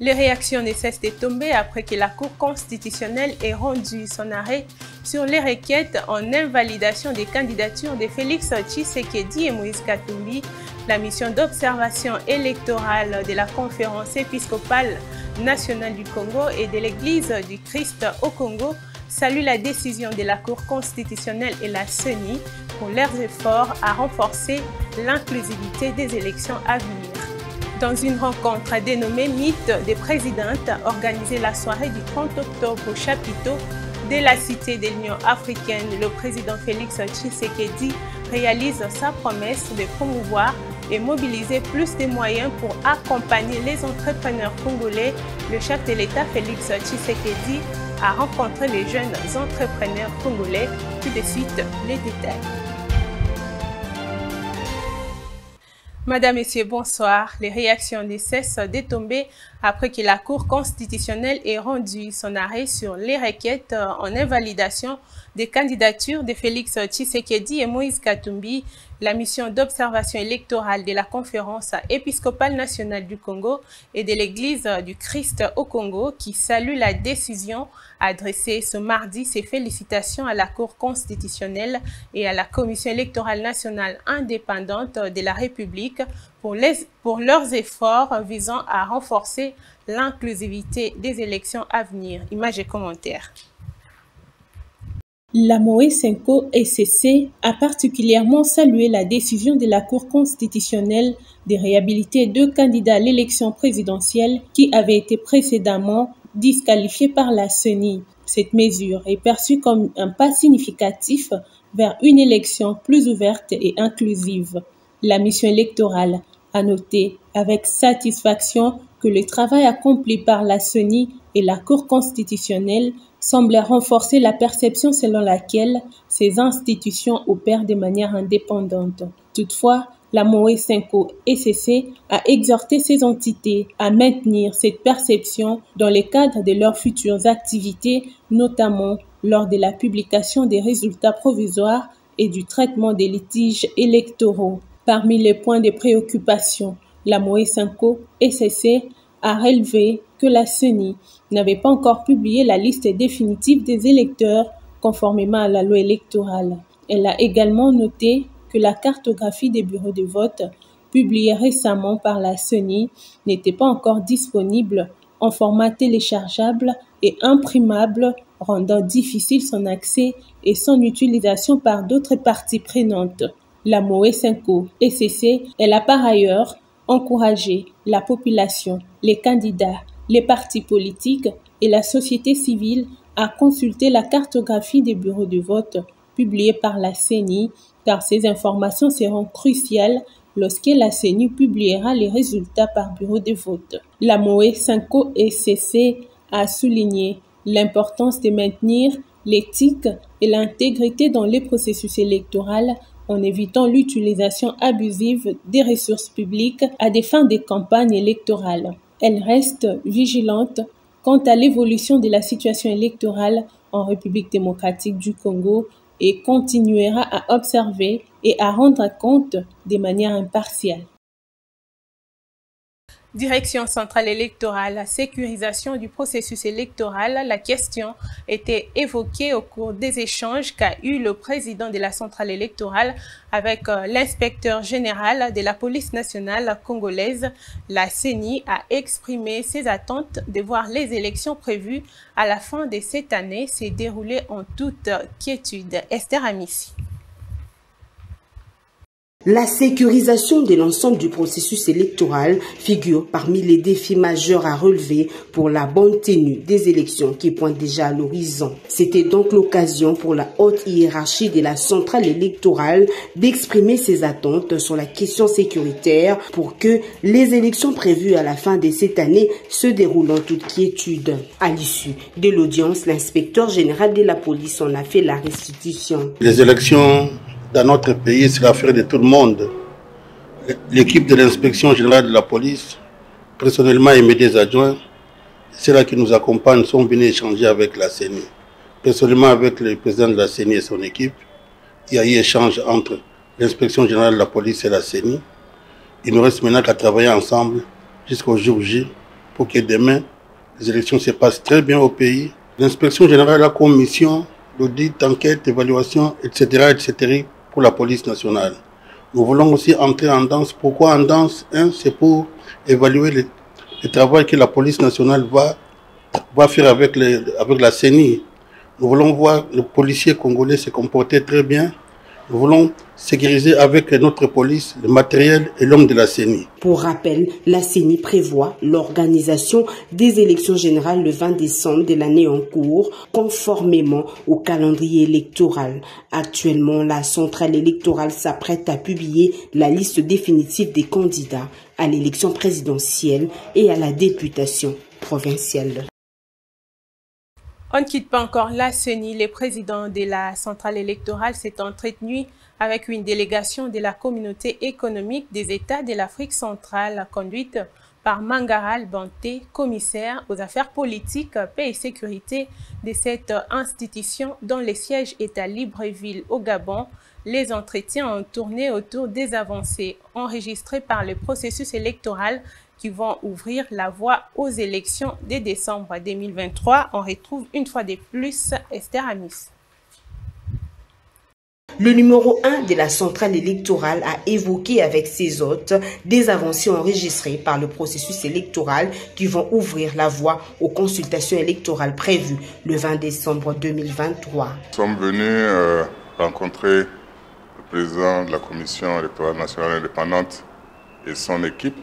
Les réactions ne cessent de tomber après que la Cour constitutionnelle ait rendu son arrêt sur les requêtes en invalidation des candidatures de Félix Tshisekedi et Moïse Katumbi. La mission d'observation électorale de la conférence épiscopale nationale du Congo et de l'Église du Christ au Congo salue la décision de la Cour constitutionnelle et la CENI pour leurs efforts à renforcer l'inclusivité des élections à venir. Dans une rencontre dénommée Mythe des présidentes, organisée la soirée du 30 octobre au chapiteau de la Cité de l'Union africaine, le président Félix Tshisekedi réalise sa promesse de promouvoir et mobiliser plus de moyens pour accompagner les entrepreneurs congolais. Le chef de l'État Félix Tshisekedi a rencontré les jeunes entrepreneurs congolais. Tout de suite, les détails. Madame, Messieurs, bonsoir. Les réactions ne cessent de tomber après que la Cour constitutionnelle ait rendu son arrêt sur les requêtes en invalidation des candidatures de Félix Tshisekedi et Moïse Katumbi. La mission d'observation électorale de la conférence épiscopale nationale du Congo et de l'Église du Christ au Congo qui salue la décision adressée ce mardi ses félicitations à la Cour constitutionnelle et à la Commission électorale nationale indépendante de la République pour, pour leurs efforts visant à renforcer l'inclusivité des élections à venir. Images et commentaires. La Moe-Senko SCC a particulièrement salué la décision de la Cour constitutionnelle de réhabiliter deux candidats à l'élection présidentielle qui avaient été précédemment disqualifiés par la CENI. Cette mesure est perçue comme un pas significatif vers une élection plus ouverte et inclusive. La mission électorale a noté avec satisfaction que le travail accompli par la CENI et la Cour constitutionnelle semblait renforcer la perception selon laquelle ces institutions opèrent de manière indépendante. Toutefois, la MOE 5O SCC a exhorté ces entités à maintenir cette perception dans le cadre de leurs futures activités, notamment lors de la publication des résultats provisoires et du traitement des litiges électoraux. Parmi les points de préoccupation, la MOE 5O SCC a relevé que la CENI n'avait pas encore publié la liste définitive des électeurs conformément à la loi électorale. Elle a également noté que la cartographie des bureaux de vote publiée récemment par la CENI n'était pas encore disponible en format téléchargeable et imprimable, rendant difficile son accès et son utilisation par d'autres parties prenantes. La MOE 5O SCC, elle a par ailleurs encouragé la population, les candidats, les partis politiques et la société civile à consulter la cartographie des bureaux de vote publiée par la CENI, car ces informations seront cruciales lorsque la CENI publiera les résultats par bureau de vote. La MOE 5O SCC a souligné l'importance de maintenir l'éthique et l'intégrité dans les processus électoraux en évitant l'utilisation abusive des ressources publiques à des fins de campagne électorale. Elle reste vigilante quant à l'évolution de la situation électorale en République démocratique du Congo et continuera à observer et à rendre compte de manière impartiale. Direction centrale électorale, la sécurisation du processus électoral, la question était évoquée au cours des échanges qu'a eu le président de la centrale électorale avec l'inspecteur général de la police nationale congolaise. La CENI a exprimé ses attentes de voir les élections prévues à la fin de cette année se dérouler en toute quiétude. Esther Amissi. La sécurisation de l'ensemble du processus électoral figure parmi les défis majeurs à relever pour la bonne tenue des élections qui pointent déjà à l'horizon. C'était donc l'occasion pour la haute hiérarchie de la centrale électorale d'exprimer ses attentes sur la question sécuritaire pour que les élections prévues à la fin de cette année se déroulent en toute quiétude. À l'issue de l'audience, l'inspecteur général de la police en a fait la restitution. Les élections dans notre pays, c'est l'affaire de tout le monde. L'équipe de l'inspection générale de la police, personnellement et mes adjoints, ceux-là qui nous accompagnent sont venus échanger avec la CENI. Personnellement avec le président de la CENI et son équipe, il y a eu échange entre l'inspection générale de la police et la CENI. Il nous reste maintenant qu'à travailler ensemble jusqu'au jour J pour que demain, les élections se passent très bien au pays. L'inspection générale a comme mission l'audit, enquête, évaluation, etc., etc., la police nationale. Nous voulons aussi entrer en danse. Pourquoi en danse Un, c'est pour évaluer le, travail que la police nationale va, faire avec, avec la CENI. Nous voulons voir le policier congolais se comporter très bien. Nous voulons sécuriser avec notre police le matériel et l'homme de la CENI. Pour rappel, la CENI prévoit l'organisation des élections générales le 20 décembre de l'année en cours, conformément au calendrier électoral. Actuellement, la centrale électorale s'apprête à publier la liste définitive des candidats à l'élection présidentielle et à la députation provinciale. On ne quitte pas encore la CENI. Le président de la centrale électorale s'est entretenu avec une délégation de la communauté économique des États de l'Afrique centrale conduite par Mangaral Banté, commissaire aux affaires politiques, paix et sécurité de cette institution dont le siège est à Libreville au Gabon. Les entretiens ont tourné autour des avancées enregistrées par le processus électoral qui vont ouvrir la voie aux élections de décembre 2023. On retrouve une fois de plus Esther Amis. Le numéro 1 de la centrale électorale a évoqué avec ses hôtes des avancées enregistrées par le processus électoral qui vont ouvrir la voie aux consultations électorales prévues le 20 décembre 2023. Nous sommes venus euh, rencontrer le président de la Commission électorale nationale indépendante et son équipe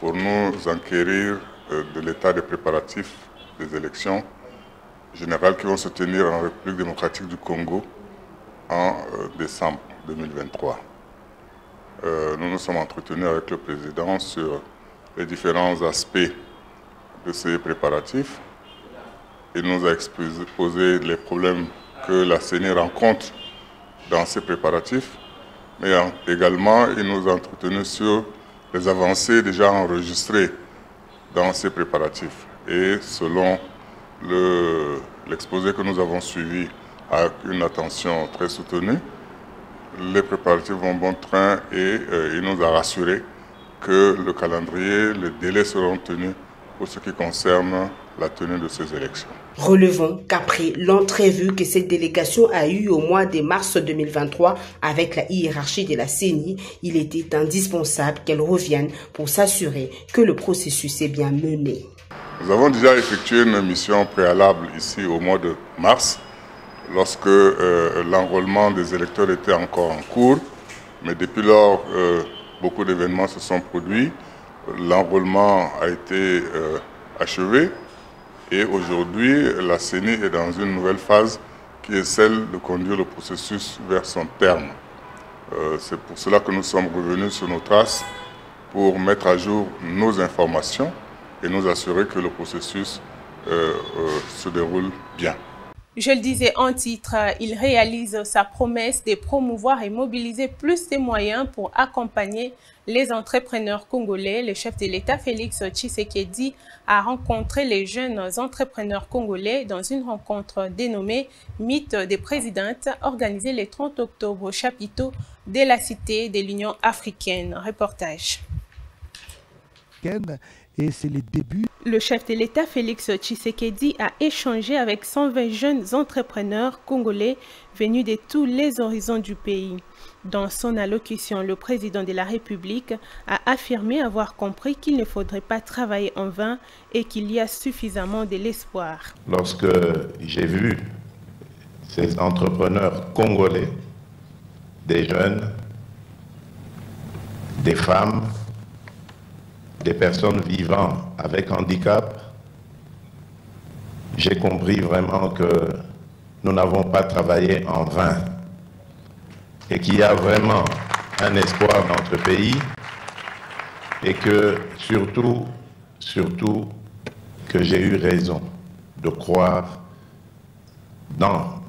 pour nous enquérir de l'état des préparatifs des élections générales qui vont se tenir en République démocratique du Congo en décembre 2023. Nous nous sommes entretenus avec le président sur les différents aspects de ces préparatifs. Il nous a exposé les problèmes que la CENI rencontre dans ces préparatifs, mais également il nous a entretenus sur les avancées déjà enregistrées dans ces préparatifs. Et selon l'exposé le, que nous avons suivi avec une attention très soutenue, les préparatifs vont bon train et euh, il nous a rassuré que le calendrier, les délais seront tenus pour ce qui concerne la tenue de ces élections. Relevons qu'après l'entrevue que cette délégation a eue au mois de mars 2023 avec la hiérarchie de la CENI, il était indispensable qu'elle revienne pour s'assurer que le processus est bien mené. Nous avons déjà effectué une mission préalable ici au mois de mars, lorsque euh, l'enrôlement des électeurs était encore en cours, mais depuis lors, euh, beaucoup d'événements se sont produits. L'enrôlement a été euh, achevé et aujourd'hui, la CENI est dans une nouvelle phase qui est celle de conduire le processus vers son terme. C'est pour cela que nous sommes revenus sur nos traces pour mettre à jour nos informations et nous assurer que le processus se déroule bien. Je le disais en titre, il réalise sa promesse de promouvoir et mobiliser plus de moyens pour accompagner les entrepreneurs congolais. Le chef de l'État, Félix Tshisekedi, a rencontré les jeunes entrepreneurs congolais dans une rencontre dénommée Mythe des présidentes organisée le 30 octobre au chapiteau de la Cité de l'Union africaine. Reportage. Et c'est le début le chef de l'État Félix Tshisekedi a échangé avec 120 jeunes entrepreneurs congolais venus de tous les horizons du pays. Dans son allocution, le président de la République a affirmé avoir compris qu'il ne faudrait pas travailler en vain et qu'il y a suffisamment de l'espoir. Lorsque j'ai vu ces entrepreneurs congolais, des jeunes, des femmes, des personnes vivant avec handicap, j'ai compris vraiment que nous n'avons pas travaillé en vain et qu'il y a vraiment un espoir dans notre pays et que surtout, surtout, que j'ai eu raison de croire dans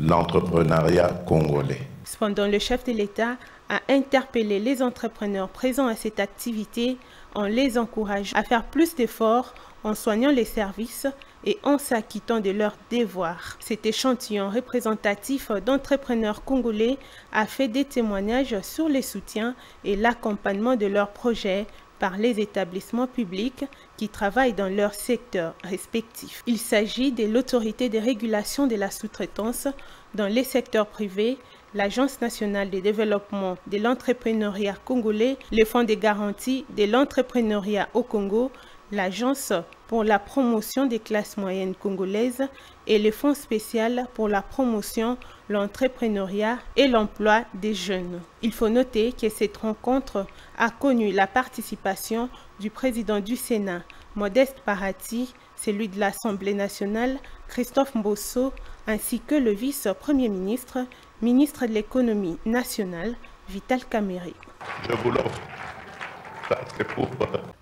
l'entrepreneuriat congolais. Cependant, le chef de l'État a interpellé les entrepreneurs présents à cette activité en les encourageant à faire plus d'efforts en soignant les services et en s'acquittant de leurs devoirs. Cet échantillon représentatif d'entrepreneurs congolais a fait des témoignages sur les soutiens et l'accompagnement de leurs projets par les établissements publics qui travaillent dans leur secteur respectif. Il s'agit de l'autorité de régulation de la sous-traitance dans les secteurs privés, l'Agence nationale de développement de l'entrepreneuriat congolais, le Fonds de garantie de l'entrepreneuriat au Congo, l'Agence pour la promotion des classes moyennes congolaises et le Fonds spécial pour la promotion, l'entrepreneuriat et l'emploi des jeunes. Il faut noter que cette rencontre a connu la participation du président du Sénat, Modeste Parati, celui de l'Assemblée nationale, Christophe Mbosso, ainsi que le vice-premier ministre, ministre de l'économie nationale, Vital Kameri. Je vous l'offre.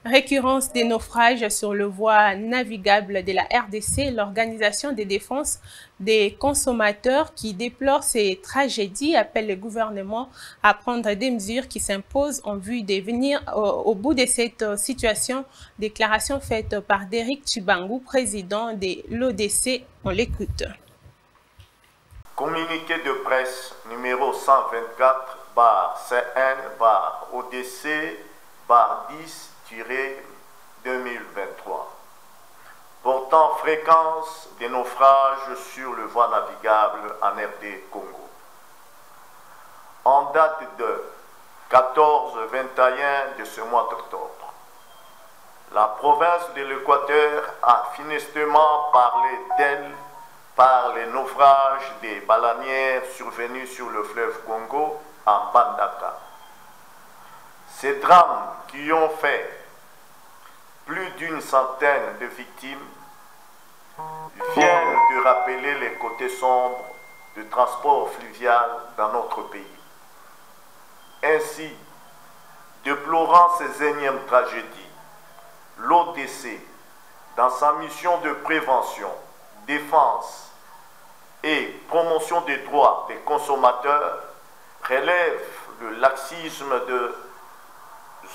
Récurrence des naufrages sur le voie navigable de la RDC, l'Organisation de défense des consommateurs qui déplore ces tragédies appelle le gouvernement à prendre des mesures qui s'imposent en vue de venir au, au, bout de cette situation. Déclaration faite par Derek Chibangu, président de l'ODC. On l'écoute. Communiqué de presse numéro 124 bar CN bar ODC par 10-2023, portant fréquence des naufrages sur le voie navigable en RD Congo. En date de 14-21 de ce mois d'octobre, la province de l'Équateur a finestement parlé d'elle par les naufrages des balanières survenus sur le fleuve Congo en Bandaka. Ces drames qui ont fait plus d'une centaine de victimes viennent de rappeler les côtés sombres du transport fluvial dans notre pays. Ainsi, déplorant ces énièmes tragédies, l'ODC, dans sa mission de prévention, défense et promotion des droits des consommateurs, relève le laxisme de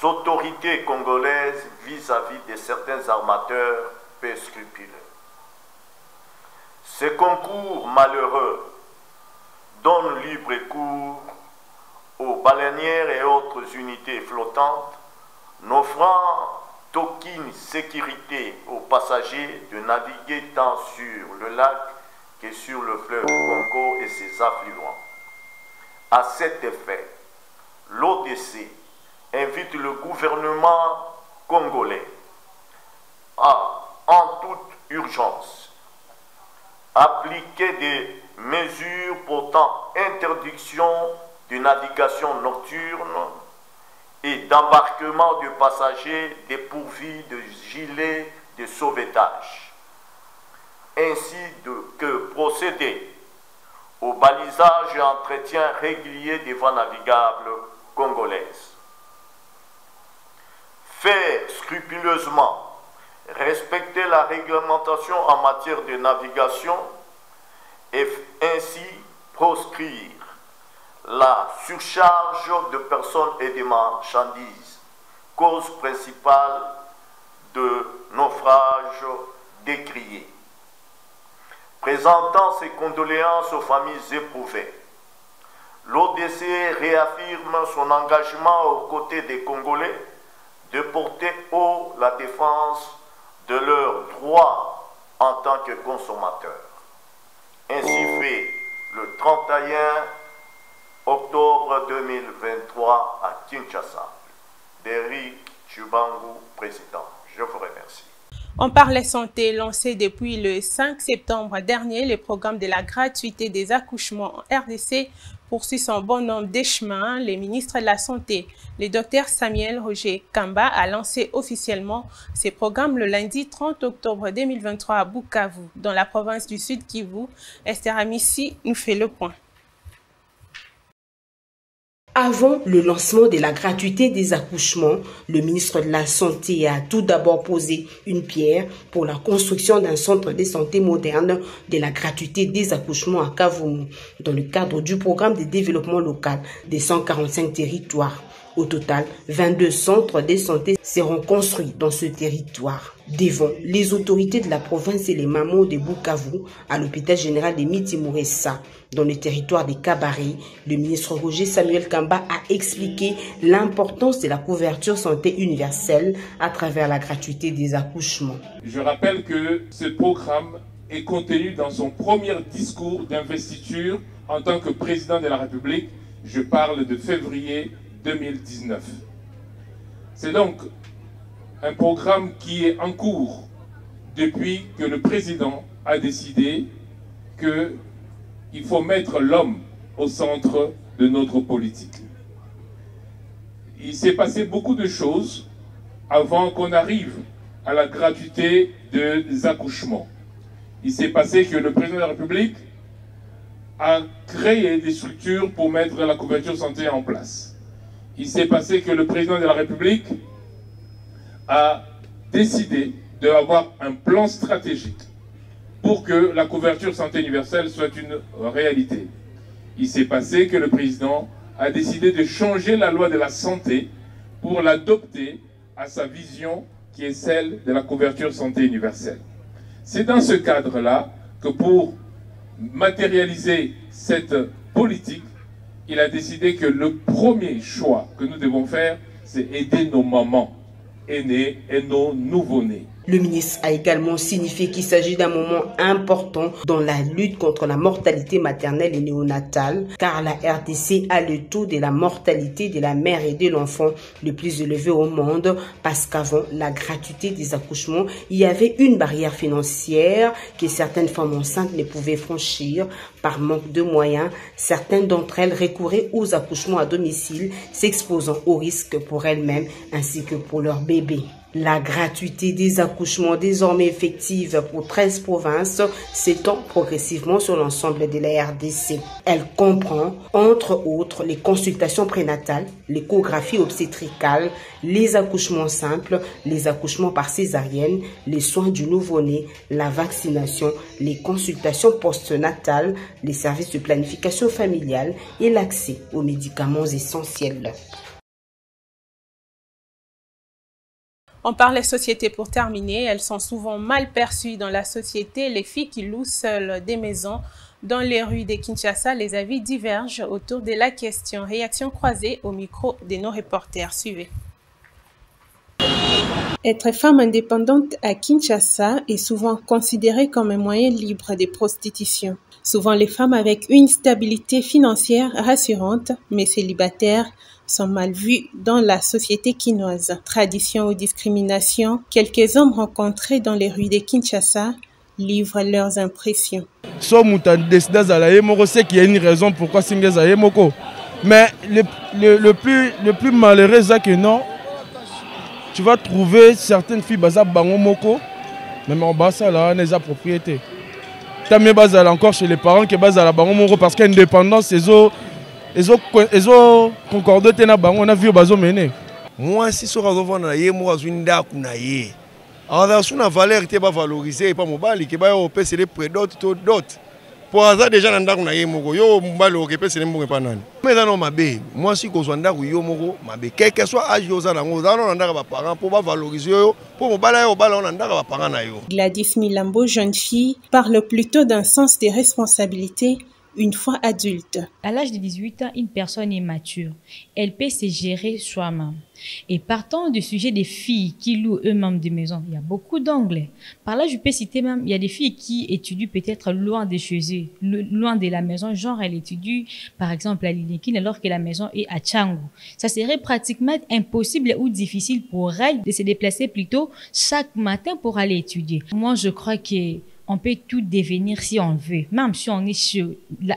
autorités congolaises vis-à-vis -vis de certains armateurs peu scrupuleux. Ces concours malheureux donnent libre cours aux baleinières et autres unités flottantes, n'offrant aucune sécurité aux passagers de naviguer tant sur le lac que sur le fleuve Congo et ses affluents. À cet effet, l'ODC invite le gouvernement congolais à, en toute urgence, appliquer des mesures portant interdiction de navigation nocturne et d'embarquement de passagers dépourvus de gilets de sauvetage, ainsi de, que procéder au balisage et entretien régulier des voies navigables congolaises. Faire scrupuleusement respecter la réglementation en matière de navigation et ainsi proscrire la surcharge de personnes et de marchandises, cause principale de naufrage décrié. Présentant ses condoléances aux familles éprouvées, l'ODC réaffirme son engagement aux côtés des Congolais de porter haut la défense de leurs droits en tant que consommateurs. Ainsi fait le 31 octobre 2023 à Kinshasa. Derrick Chubangu, président. Je vous remercie. On parlait santé lancé depuis le 5 septembre dernier. Le programme de la gratuité des accouchements en RDC poursuit son bon nombre de chemins. Le ministre de la Santé, le docteur Samuel Roger Kamba, a lancé officiellement ces programmes le lundi 30 octobre 2023 à Bukavu, dans la province du Sud Kivu. Esther Amissi nous fait le point. Avant le lancement de la gratuité des accouchements, le ministre de la Santé a tout d'abord posé une pierre pour la construction d'un centre de santé moderne de la gratuité des accouchements à Kavumu, dans le cadre du programme de développement local des 145 territoires. Au total, 22 centres de santé seront construits dans ce territoire. Devant les autorités de la province et les mamans de Bukavu, à l'hôpital général de Mitimuresa, dans le territoire des Cabarets, le ministre Roger Samuel Kamba a expliqué l'importance de la couverture santé universelle à travers la gratuité des accouchements. Je rappelle que ce programme est contenu dans son premier discours d'investiture en tant que président de la République. Je parle de février 2019. C'est donc un programme qui est en cours depuis que le président a décidé qu'il faut mettre l'homme au centre de notre politique. Il s'est passé beaucoup de choses avant qu'on arrive à la gratuité des accouchements. Il s'est passé que le président de la République a créé des structures pour mettre la couverture santé en place. Il s'est passé que le président de la République a décidé d'avoir un plan stratégique pour que la couverture santé universelle soit une réalité. Il s'est passé que le président a décidé de changer la loi de la santé pour l'adopter à sa vision qui est celle de la couverture santé universelle. C'est dans ce cadre-là que pour matérialiser cette politique, il a décidé que le premier choix que nous devons faire, c'est aider nos mamans aînées et nos nouveau-nés. Le ministre a également signifié qu'il s'agit d'un moment important dans la lutte contre la mortalité maternelle et néonatale, car la RDC a le taux de la mortalité de la mère et de l'enfant le plus élevé au monde, parce qu'avant la gratuité des accouchements, il y avait une barrière financière que certaines femmes enceintes ne pouvaient franchir par manque de moyens. Certaines d'entre elles recouraient aux accouchements à domicile, s'exposant au risque pour elles-mêmes ainsi que pour leurs bébés. La gratuité des accouchements désormais effective pour 13 provinces s'étend progressivement sur l'ensemble de la RDC. Elle comprend, entre autres, les consultations prénatales, l'échographie obstétricale, les accouchements simples, les accouchements par césarienne, les soins du nouveau-né, la vaccination, les consultations postnatales, les services de planification familiale et l'accès aux médicaments essentiels. On parle des sociétés pour terminer. Elles sont souvent mal perçues dans la société. Les filles qui louent seules des maisons dans les rues de Kinshasa, les avis divergent autour de la question. Réaction croisée au micro de nos reporters. Suivez. Être femme indépendante à Kinshasa est souvent considéré comme un moyen libre de prostitution. Souvent, les femmes avec une stabilité financière rassurante, mais célibataires, sont mal vues dans la société quinoise. Tradition ou discrimination, quelques hommes rencontrés dans les rues de Kinshasa livrent leurs impressions. Qu'il y a une raison pourquoi. Mais le, le, le, plus, le plus malheureux, c'est que non, tu vas trouver certaines filles baza bango moko, même en bas ça là, les propriétés. T'as mieux bazala encore chez les parents que bazala bango moko parce qu'indépendance c'est ezokoncorde te na bango na vie bazomene mwasi soki azovanda na ye moko azwi ndako na ye. Azala su na valeur te bavalorize epa mobali ke baya opesele prédote to dote mpo aza deja na ndako na ye moko yo mobali okepesele mbongo epa nani ma eza no mabe mwasi kozwa ndako yo moko mabe. Keke so age yo oza nango oza no na ndako baparent mpo bavalorize yo mpo mobali ayo obala yo na ndako baparent na yo. Gladys milambo jeune fille parle plutôt d'un sens de responsabilité une fois adulte. À l'âge de 18 ans, une personne est mature. Elle peut se gérer soi-même. Et partant du sujet des filles qui louent eux-mêmes des maisons, il y a beaucoup d'anglais. Par là, je peux citer même, il y a des filles qui étudient peut-être loin de chez eux, loin de la maison. Genre, elle étudie, par exemple, à Lilikine, alors que la maison est à Tchangou. Ça serait pratiquement impossible ou difficile pour elle de se déplacer plutôt chaque matin pour aller étudier. Moi, je crois que on peut tout devenir si on veut. Même si on est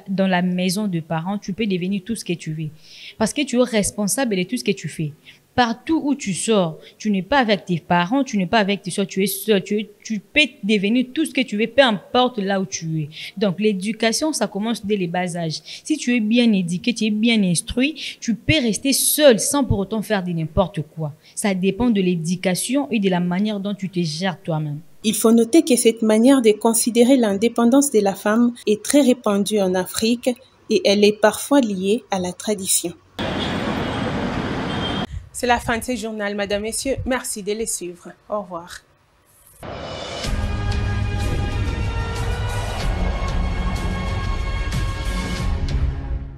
dans la maison de parents, tu peux devenir tout ce que tu veux. Parce que tu es responsable de tout ce que tu fais. Partout où tu sors, tu n'es pas avec tes parents, tu n'es pas avec tes soeurs, tu es seul, tu, tu peux devenir tout ce que tu veux, peu importe là où tu es. Donc l'éducation, ça commence dès les bas âges. Si tu es bien éduqué, tu es bien instruit, tu peux rester seul sans pour autant faire de n'importe quoi. Ça dépend de l'éducation et de la manière dont tu te gères toi-même. Il faut noter que cette manière de considérer l'indépendance de la femme est très répandue en Afrique et elle est parfois liée à la tradition. C'est la fin de ce journal, Madame, Messieurs. Merci de les suivre. Au revoir.